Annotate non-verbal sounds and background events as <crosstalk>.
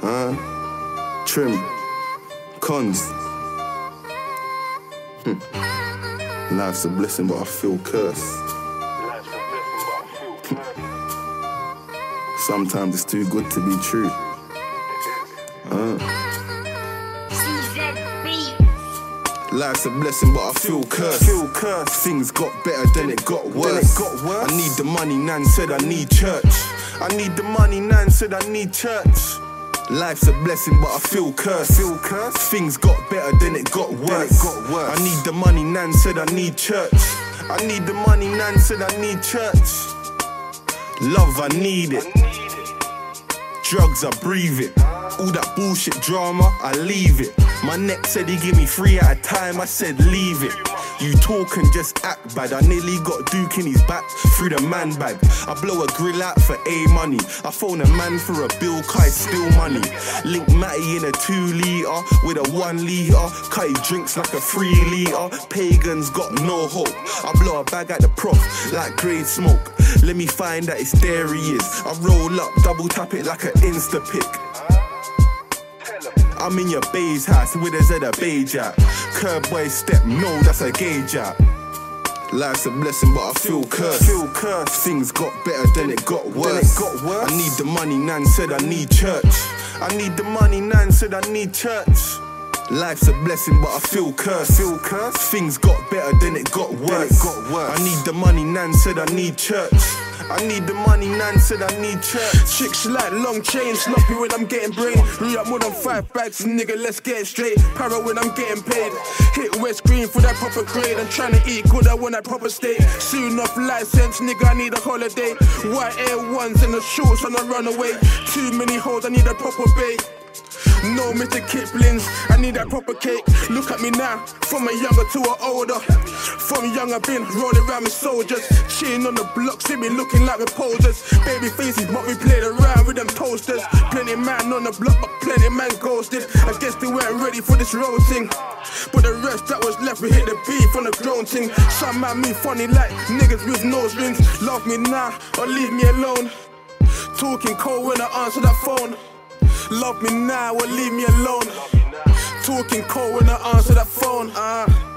Huh? Trim. Conz. Hmm. Life's a blessing, but I feel cursed. <laughs> Sometimes it's too good to be true. Huh? Life's a blessing, but I feel cursed. Feel cursed. Things got better, then it got worse. Then it got worse. I need the money, Nan said I need church. I need the money, Nan said I need church. Life's a blessing, but I feel cursed. Feel cursed. Things got better, then it got worse. it got worse. I need the money, Nan said I need church. I need the money, Nan said I need church. Love, I need it. Drugs, I breathe it. All that bullshit drama, I leave it. My neck said he give me three at a time, I said leave it. You talk and just act bad. I nearly got Duke in his back through the man bag. I blow a grill out for A money. I phone a man for a bill, Kai still money. Link Matty in a two litre with a one litre. Kai drinks like a three litre. Pagans got no hope. I blow a bag at the prof like grade smoke. Let me find that it's there he is. I roll up, double tap it like an insta pic. I'm in your bae's house with a Zeta beige out. Curb boy step, no, that's a gauge out. Life's a blessing, but I feel cursed. Feel cursed. Things got better, then it got worse. Then it got worse. I need the money, Nan said I need church. I need the money, Nan said I need church. Life's a blessing, but I feel cursed. Feel cursed. Things got better, then it got worse. Then it got worse. I need the money, Nan said I need church. I need the money, Nan said I need church. Chicks like long chains, sloppy when I'm getting brain. Re up more than five bags, nigga, let's get it straight. Para when I'm getting paid. Hit West Green for that proper grade. I'm trying to eat good, I want that proper state. Soon off license, nigga, I need a holiday. White Air Ones and the shorts on a runaway. Too many hoes, I need a proper bait. No Mr. Kipling's, I need that proper cake. Look at me now, from a younger to a older. From young I've been rolling around with soldiers. Cheating on the block, see me looking like reposers. Baby faces, but we played around with them posters. Plenty man on the block, but plenty man ghosted. I guess they weren't ready for this road thing. But the rest that was left, we hit the beef on the grown thing. Some man me funny like niggas with nose rings. Love me now, or leave me alone. Talking cold when I answer that phone. Love me now or leave me alone. Talking cold when I answer that phone. Uh.